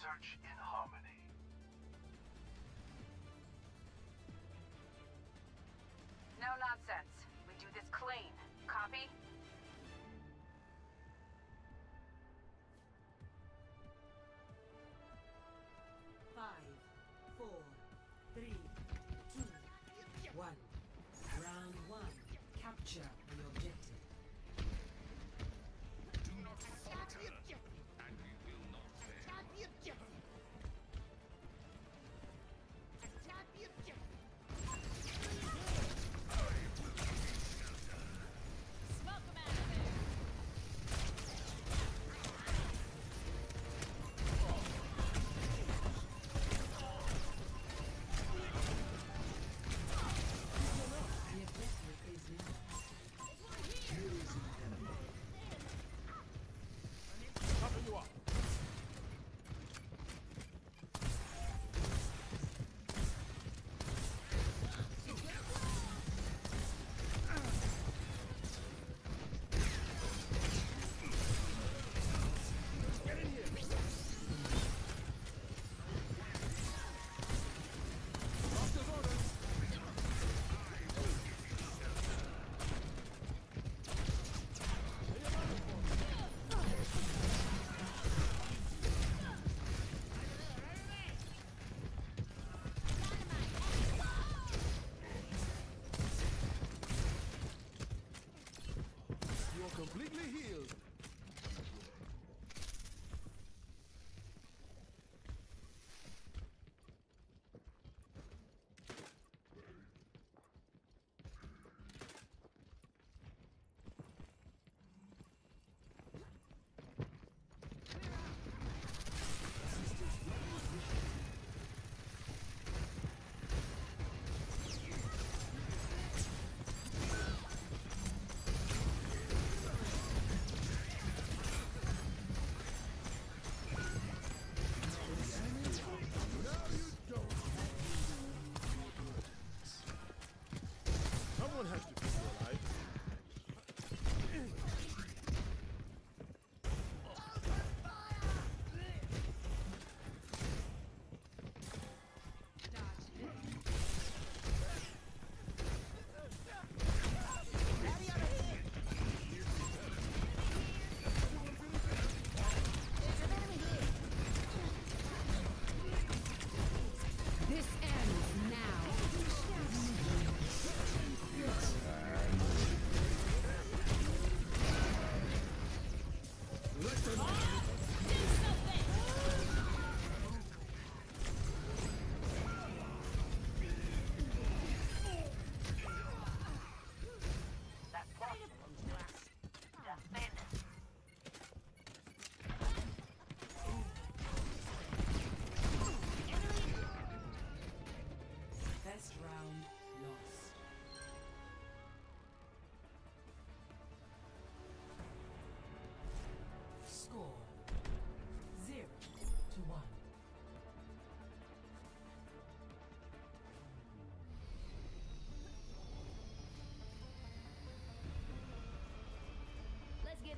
Search in harmony. No nonsense. We do this clean. Copy?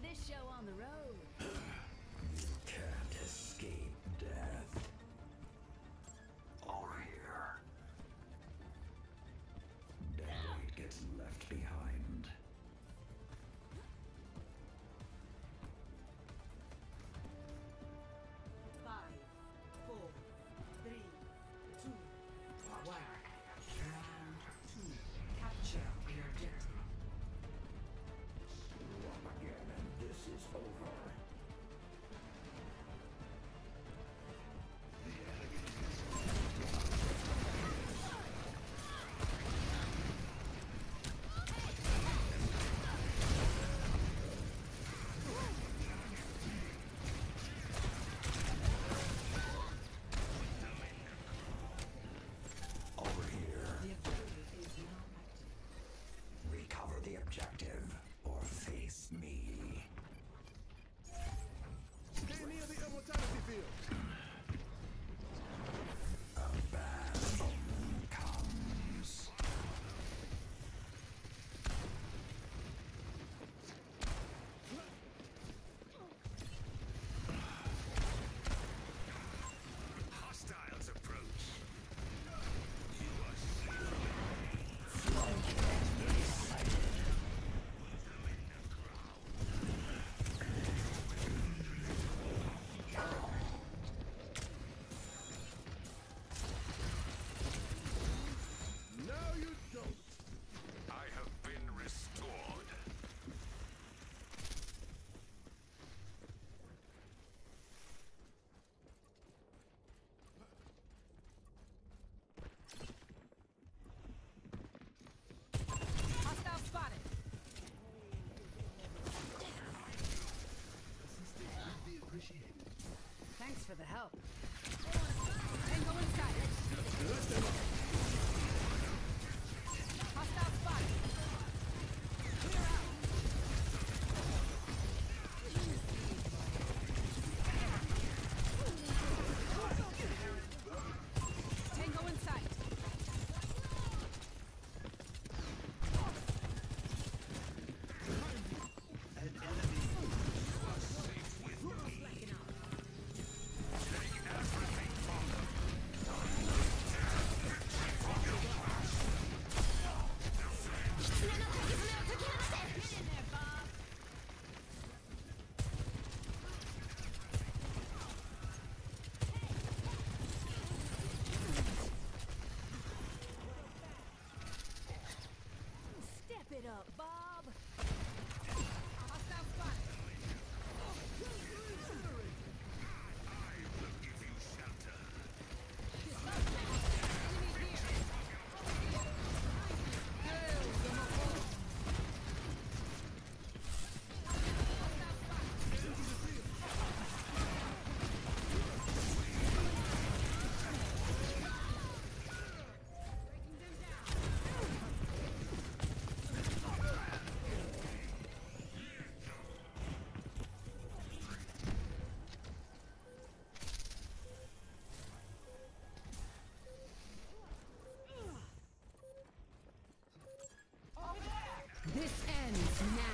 this show on the road. Thanks for the help. Inside. This ends now.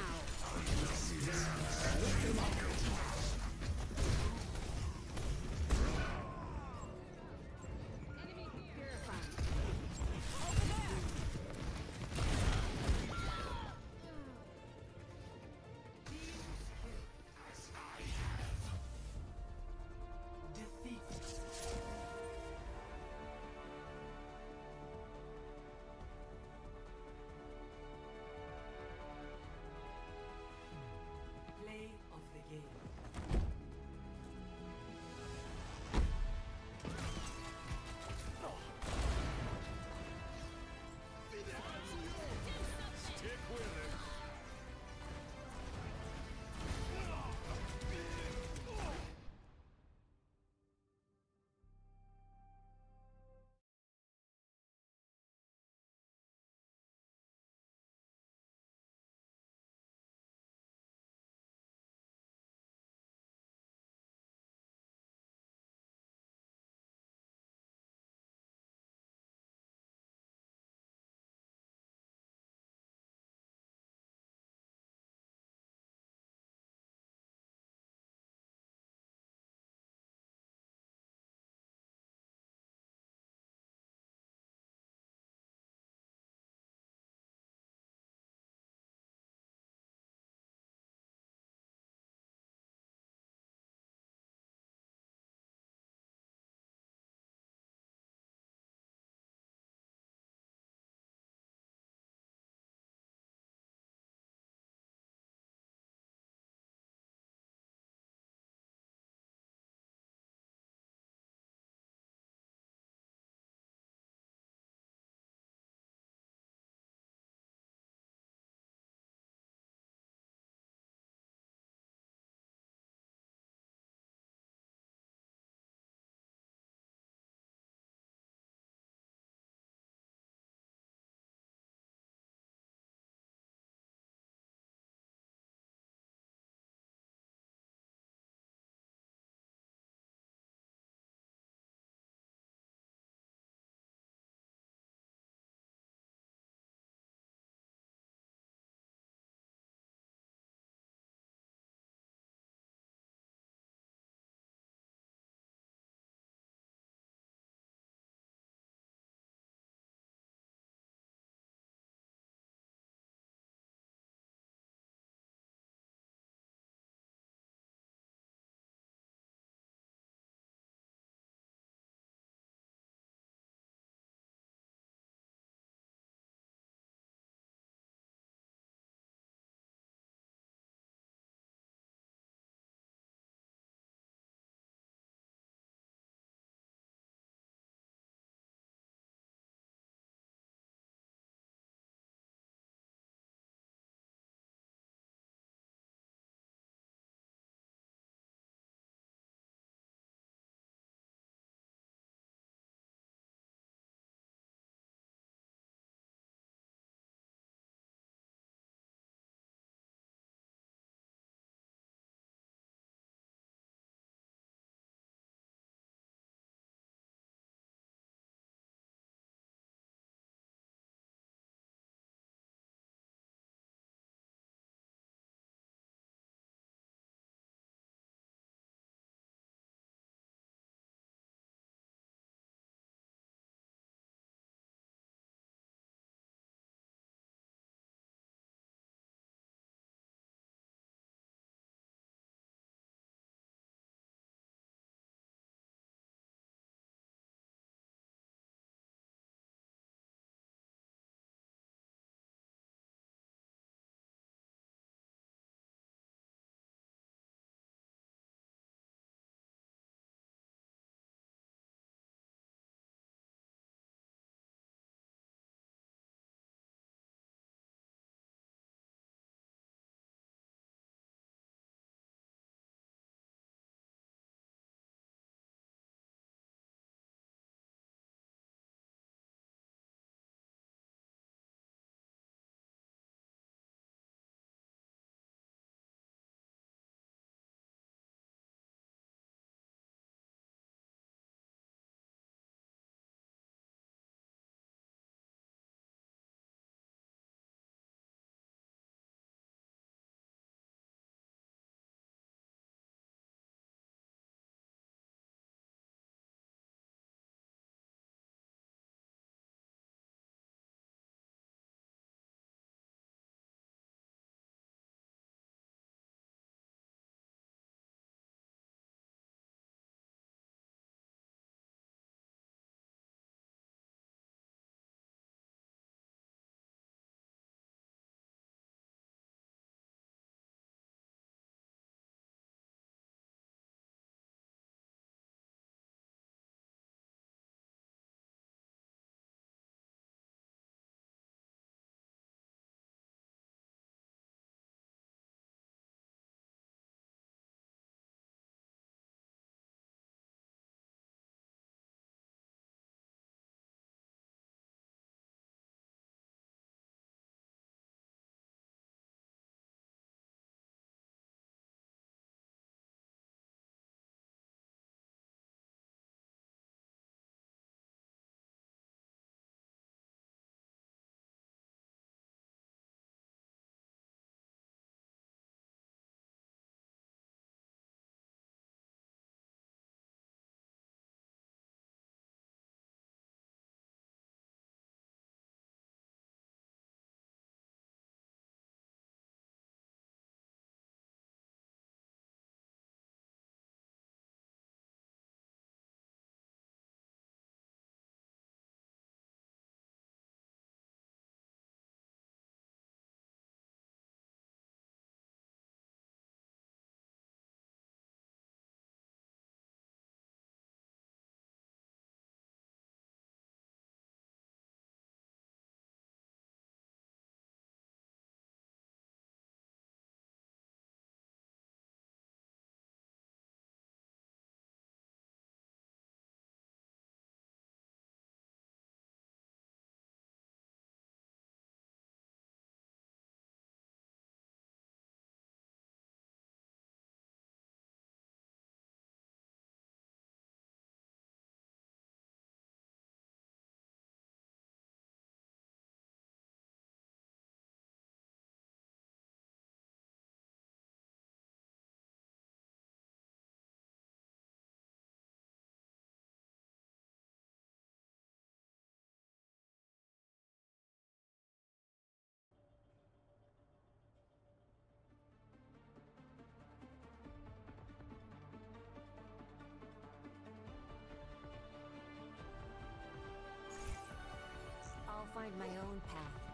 my own path.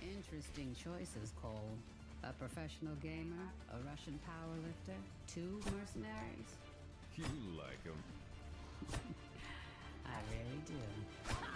Interesting choices, Cole. A professional gamer, a Russian powerlifter, two mercenaries. You like them. I really do.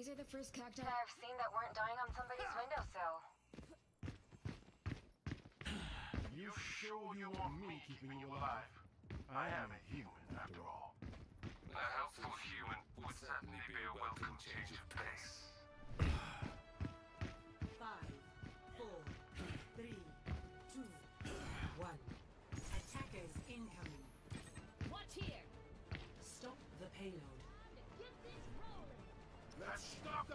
These are the first cacti. I've seen that weren't dying on somebody's windowsill. You sure you want me keeping you alive? I am a human, after all. A helpful human would certainly be a welcome change of pace. Stop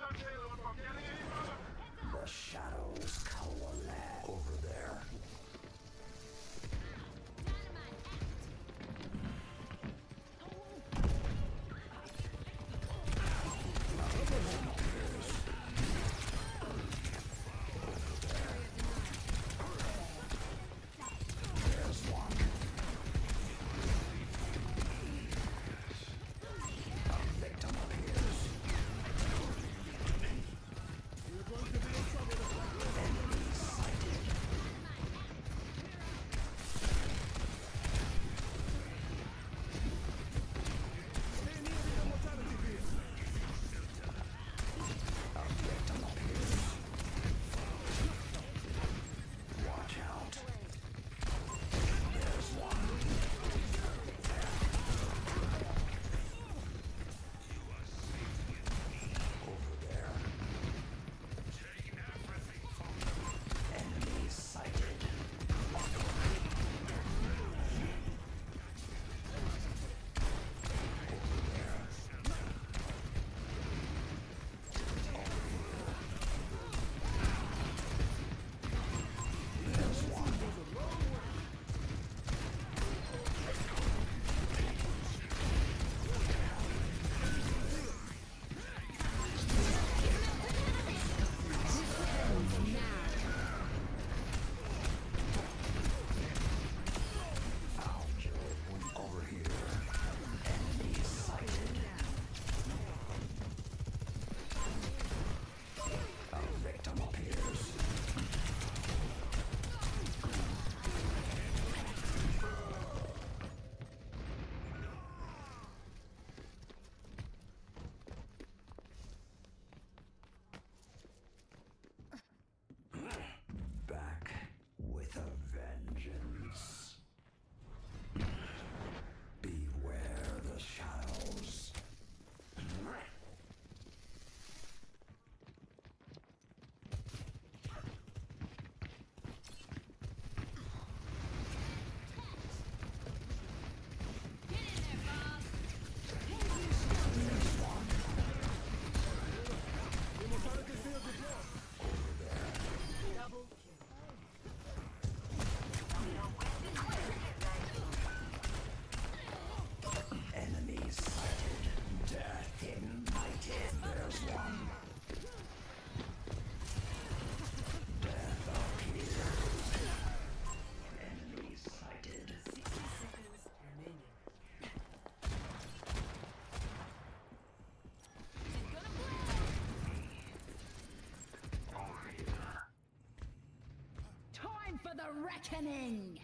For the reckoning!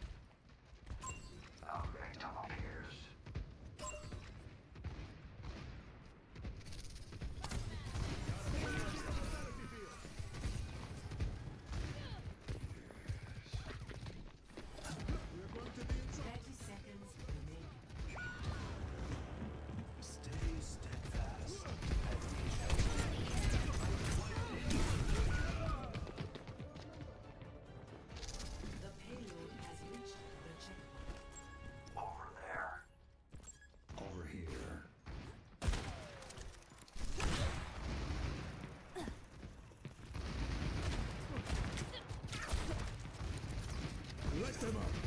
Them up.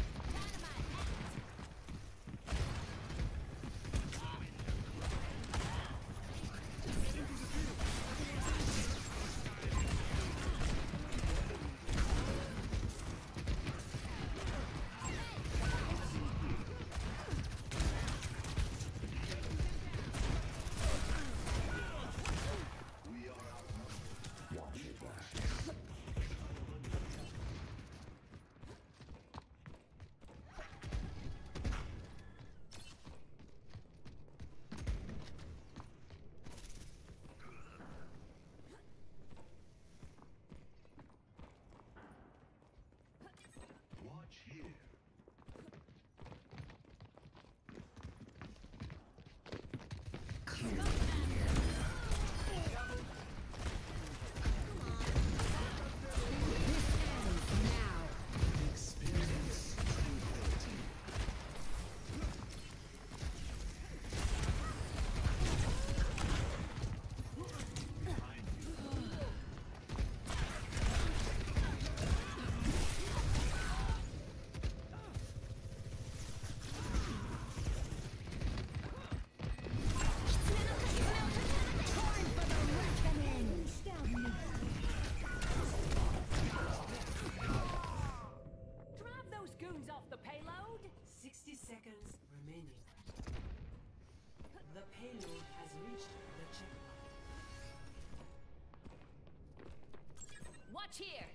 Watch here. Drive The payload has reached the checkpoint. Watch here!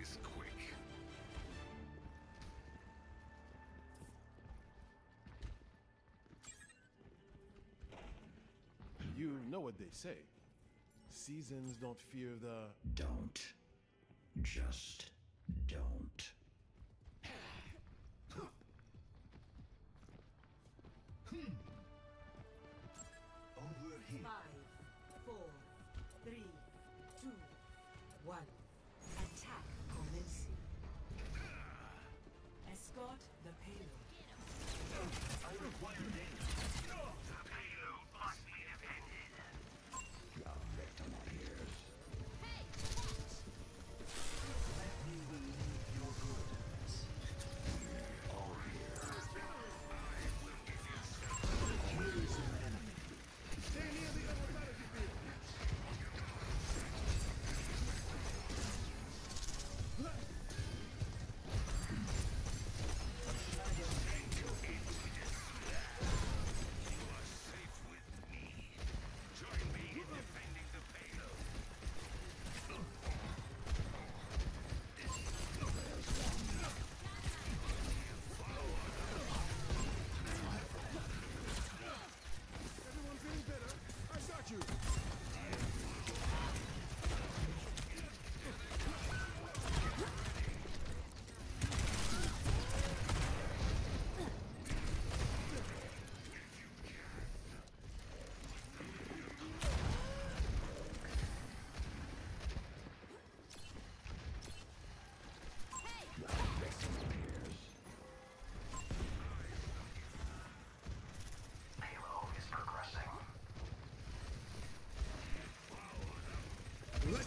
this quick. You know what they say. Seasons don't fear the... Don't. Just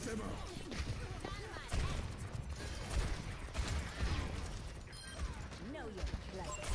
Done my act. Know your place.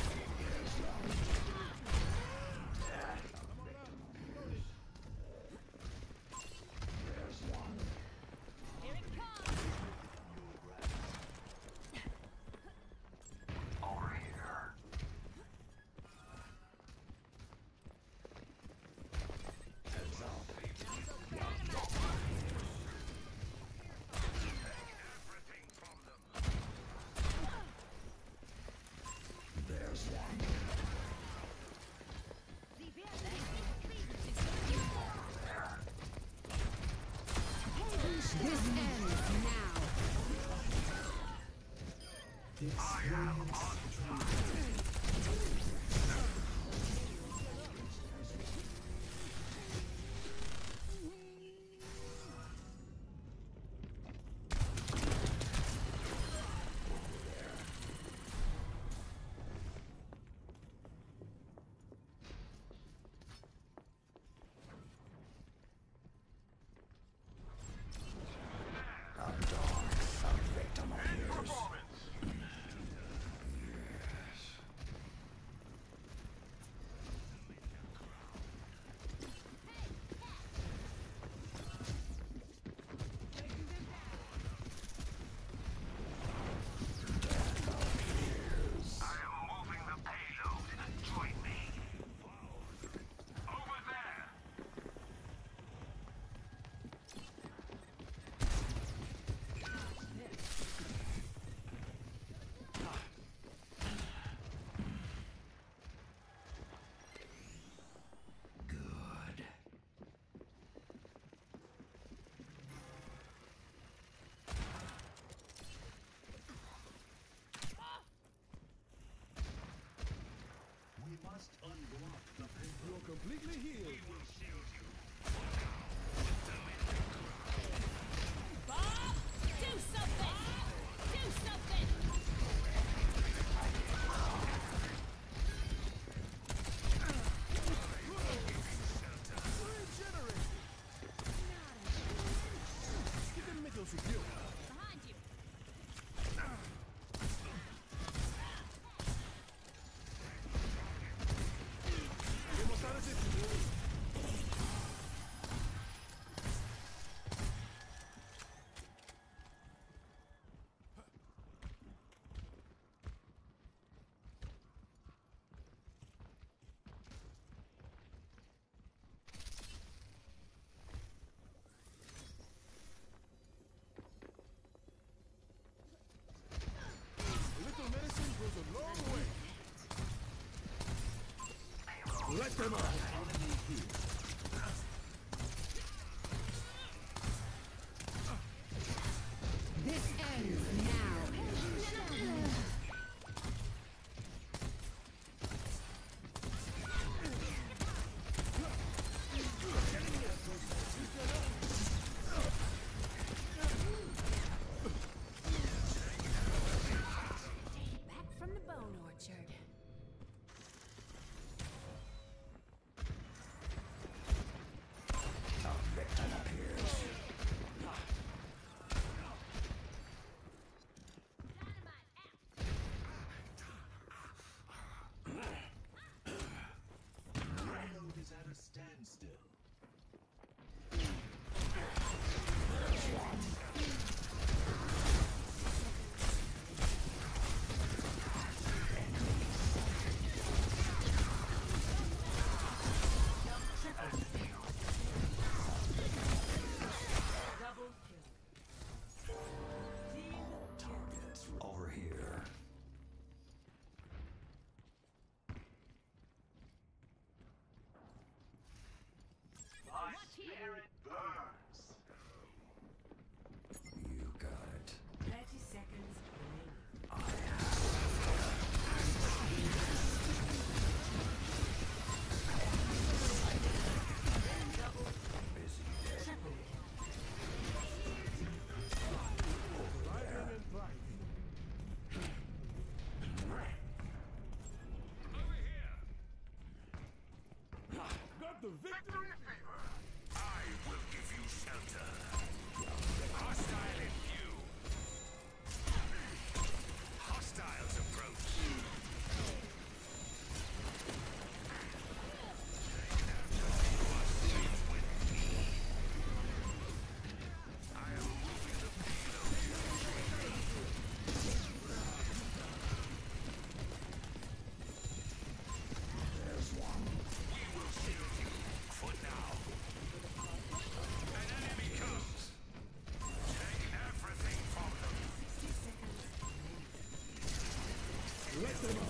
hands. You're completely healed. goes a long way. Let them out. it burns. You got it. 30 seconds remaining. I have. Over here. Got the victory. Thank you.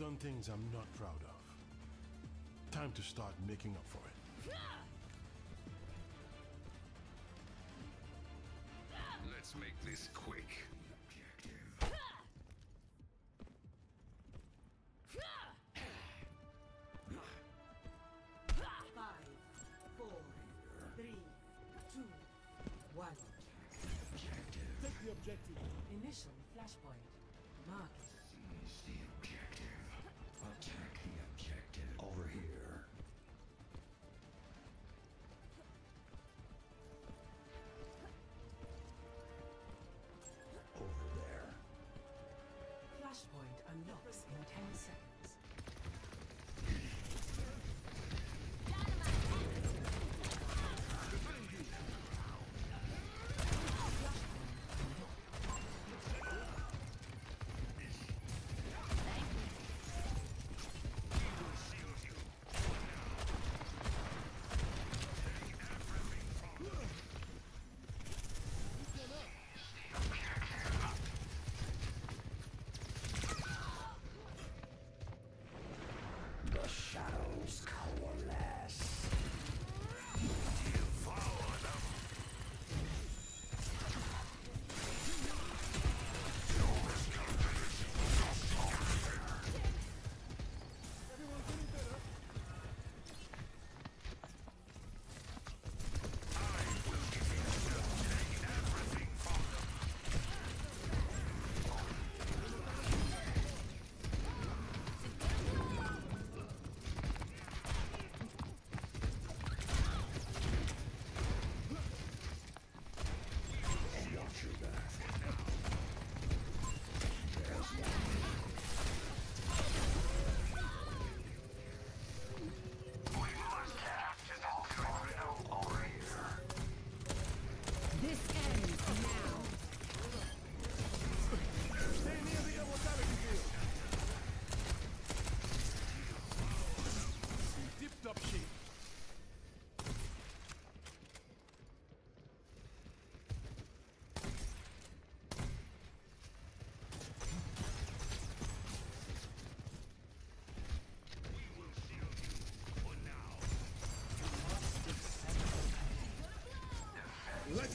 Done things I'm not proud of. Time to start making up for it. Let's make this quick. Five, four, three, two, one. Take the objective. Initial flashpoint. Mark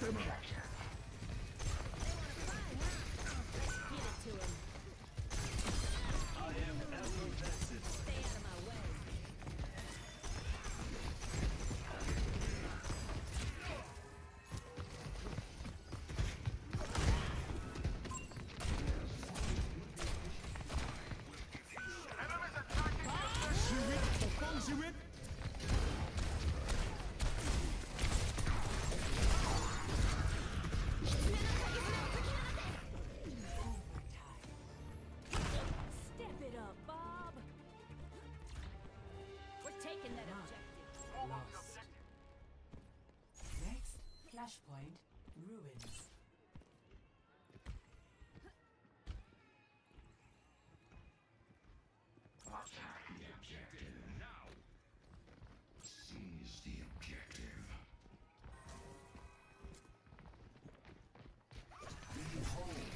them out. We're taking that objective. Lost. Next, flashpoint ruins. Attack the objective. Now. Seize the objective. Flashpoint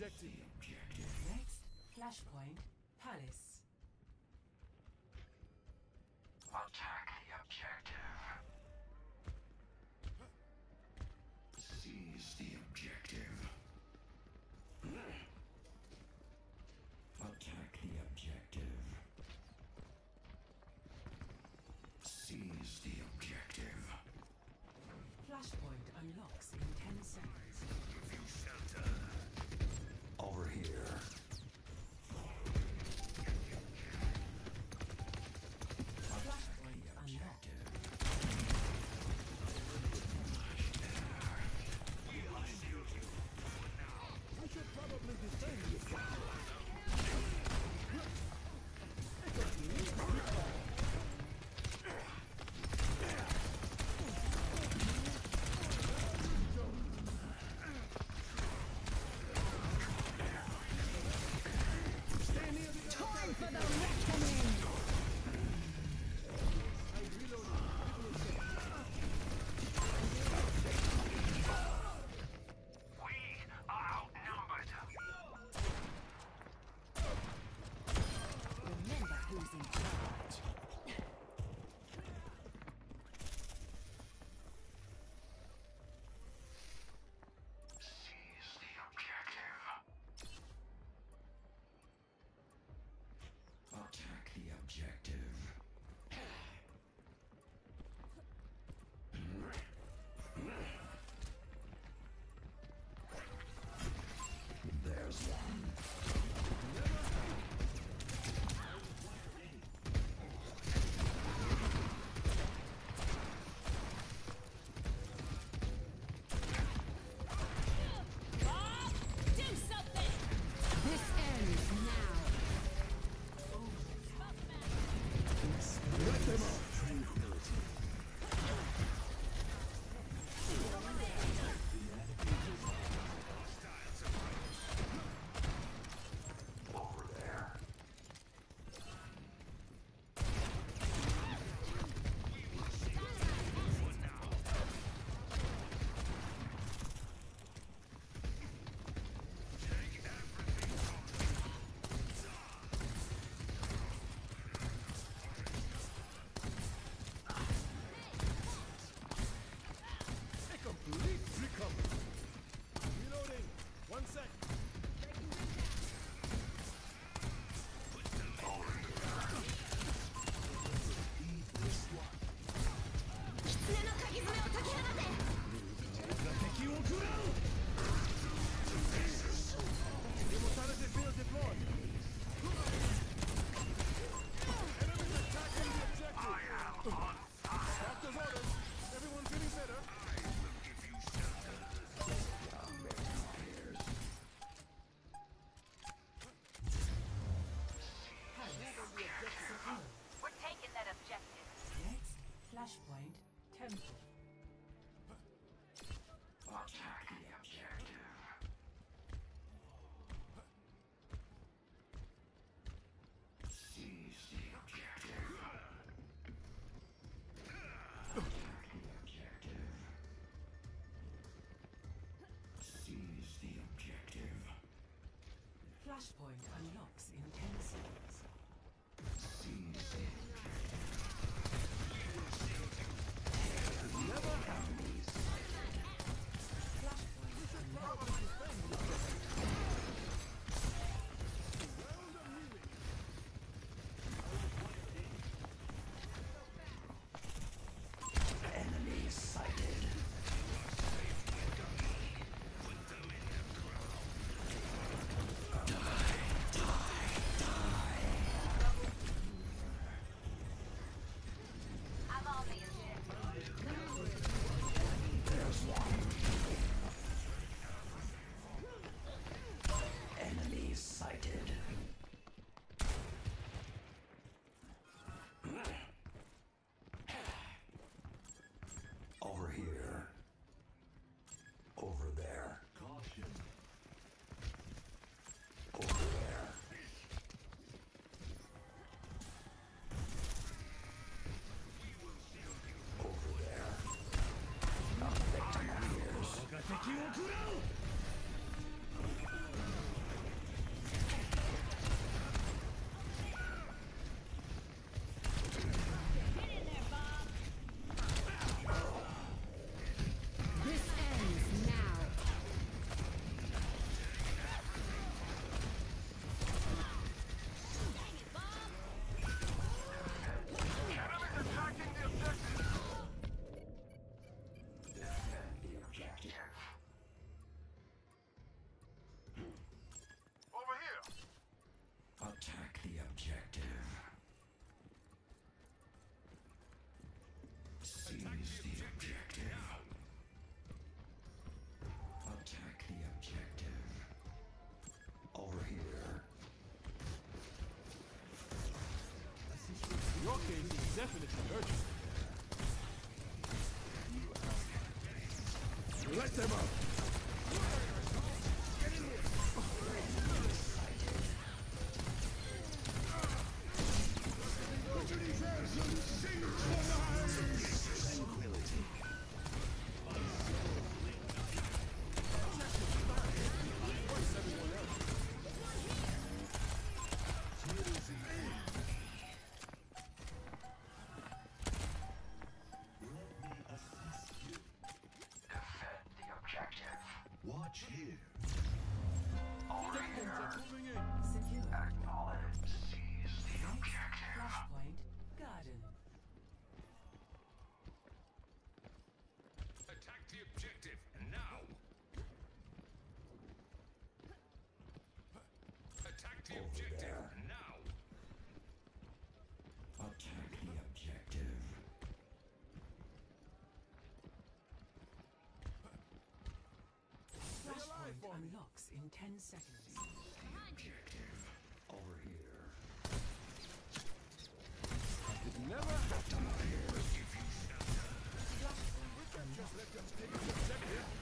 objective. For the Flashpoint unlocks Let them out! Find unlocks in 10 seconds. Objective over here. Never happened here. Just let them take.